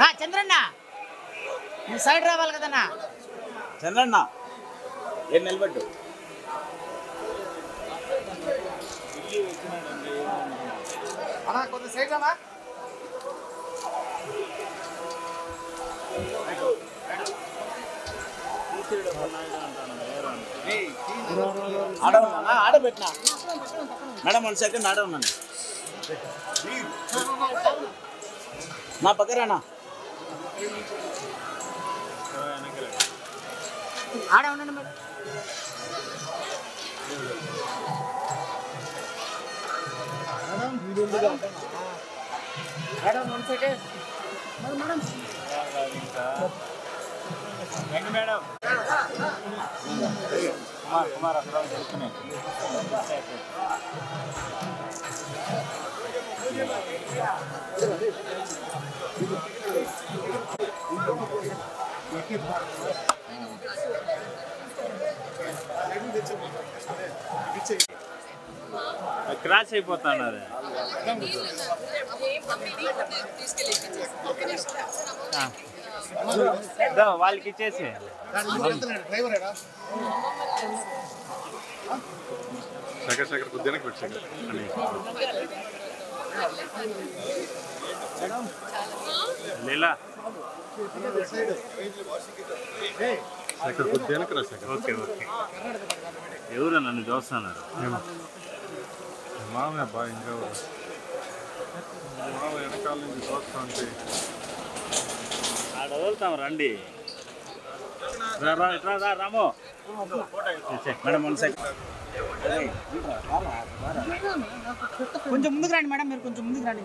ఆ, చంద్రన్న నువ్వు సైడ్ రావాలి కదన్నా చంద్రన్న ఏం నిలబెట్టు అన్నా కొంత సైడ్ అన్నా ఆడ ఉన్నా ఆడ పెట్టినా మేడం వన్ సెకండ్ ఆడ ఉన్నాను నా పక్కరానా ఆడ ఉండండి madam madam one second madam madam Kumar Kumar అక్కడ కూర్చునే క్రాస్ అయిపోతున్నారు. దో, వాళ్ళకి ఇచ్చేసి. శేఖర్ శేఖర్ పెట్టు శేఖర్. అని లీలా. శేఖర్ కొద్దిగా రా శేఖర్ ఓకే ఓకే ఎవరు నన్ను చూస్తున్నారు? మామయ్య బా ఇంకా ఎవరు? మామ వెనకాల నుంచి చూస్తా ఆడ వదులుతాం రండి. రా రా ఇట్రా రా రాము. మేడం వన్ సెకండ్ కొంచెం ముందుకు రండి మేడం మీరు కొంచెం ముందుకు రండి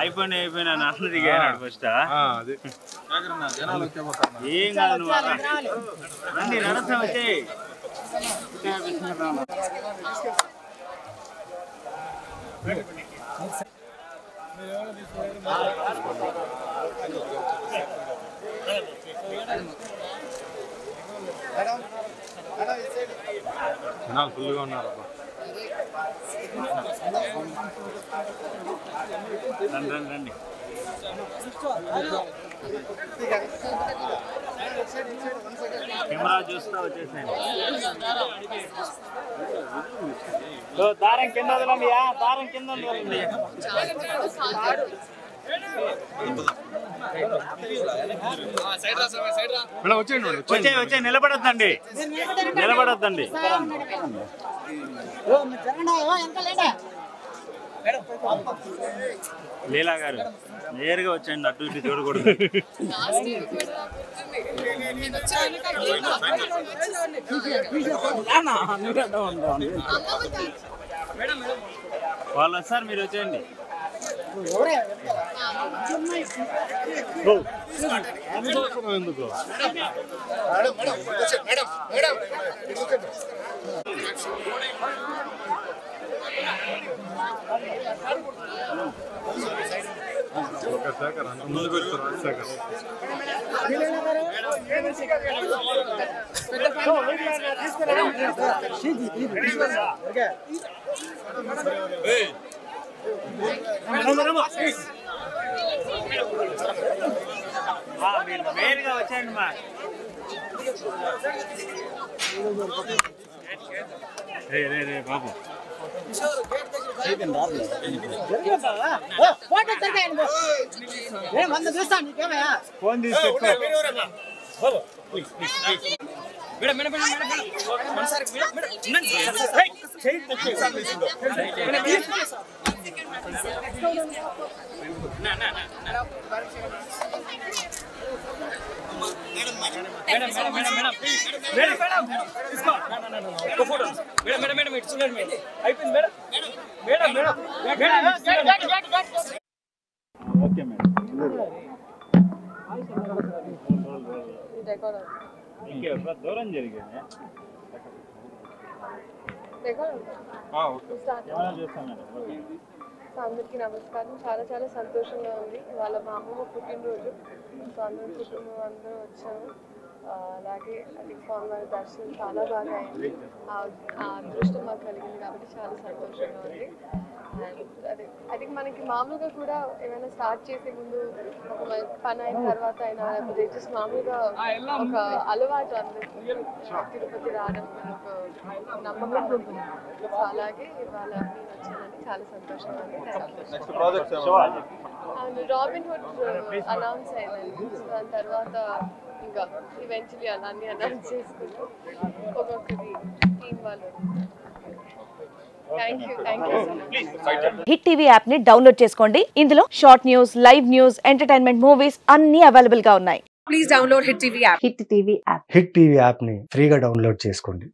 అయిపోయినా అయిపోయినా నాన్న దిగాడు ఫస్ట్ ఏం కాదు రండి నడస్తా వచ్చి. జనాలు ఫుల్గా ఉన్నారు రండి రండి రండి. కెమెరా చూస్తా వచ్చేసాను దారం కింద వదలండి దారం కింద వదలండి. మేడం వచ్చేయండి మేడం, వచ్చేయండి. వచ్చే వచ్చే నిలబడొద్దండి. నిలబడొద్దండి. లీలా గారు నేరుగా వచ్చేయండి అటు ఇటు చూడకూడదు. వాళ్ళు వస్తారు మీరు వచ్చేయండి. ఎందుకు మేడం మేడం వచ్చే- నేరుగా వచ్చేయండి మా రే రే రే బాబు ఫోటో సరిపోయండి ఏ వంద చూస్తాను నీకేమయ్యా ఫోన్ తీసుకెట్టుకో ఓకే మేడం రికార్డ్ అవుతుంది ఇంకే దూరం జరిగింది మేడం ఓకే. అందరికీ నమస్కారం చాలా చాలా సంతోషంగా ఉంది వాళ్ళ మా అమ్మమ్మ పుట్టినరోజు సో అందరూ కుటుంబం అందరూ వచ్చాము అలాగే అది దర్శనం చాలా బాగా అయింది. ఆ అదృష్టం మాకు కలిగింది కాబట్టి చాలా సంతోషంగా ఉంది. అండ్ అదే థింక్ మనకి మామూలుగా కూడా ఏమైనా స్టార్ట్ చేసే ముందు ఒక పని అయిన తర్వాత అయినా లేకపోతే జస్ట్ మామూలుగా ఒక అలవాటు అందరికి తిరుపతి రావడం ఒక నమ్మకం ఉంటుంది. సో అలాగే ఇవాళ నేను వచ్చానని చాలా సంతోషంగా ఉంది. అండ్ రాబిన్ హుడ్ అనౌన్స్ అయిందండి దాని తర్వాత ఇంకా ఈవెన్చువలీ అలా అన్ని అనౌన్స్ చేసుకుంటూ ఒక్కొక్కటి టీం వాళ్ళు. హిట్ టీవీ యాప్ని డౌన్లోడ్ చేసుకోండి. ఇందులో short news live news entertainment movies అన్ని అవైలబుల్గా ఉన్నాయి. హిట్ టీవీ యాప్ని ఫ్రీగా డౌన్లోడ్ చేసుకోండి.